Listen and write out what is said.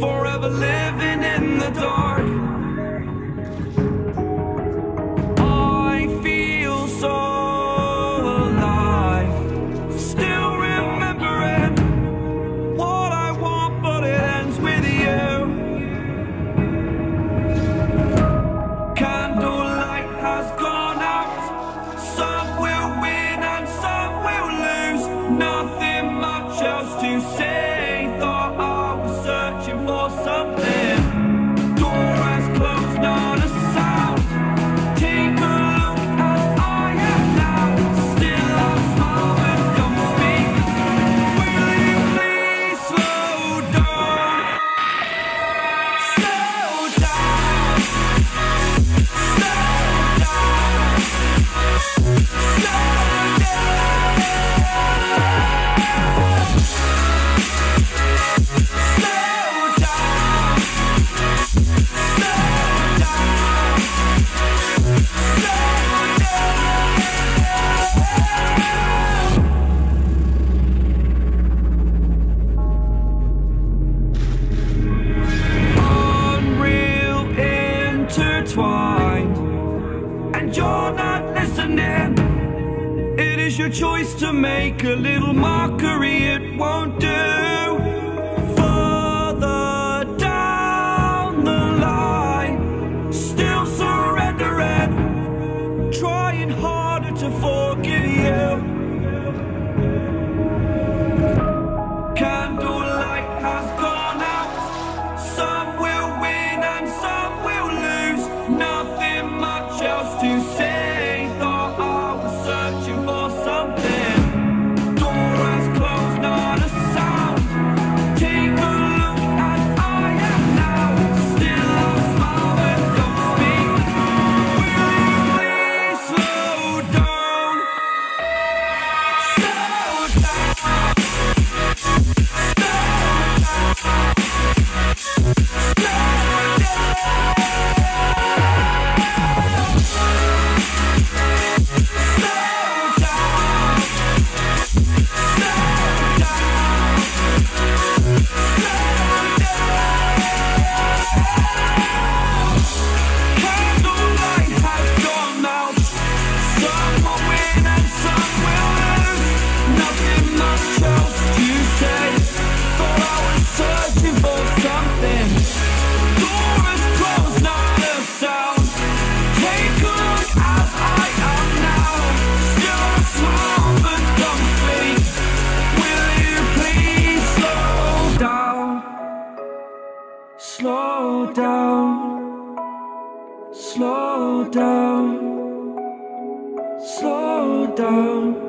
forever live. Here's your choice to make a little mockery, it won't do. Slow down.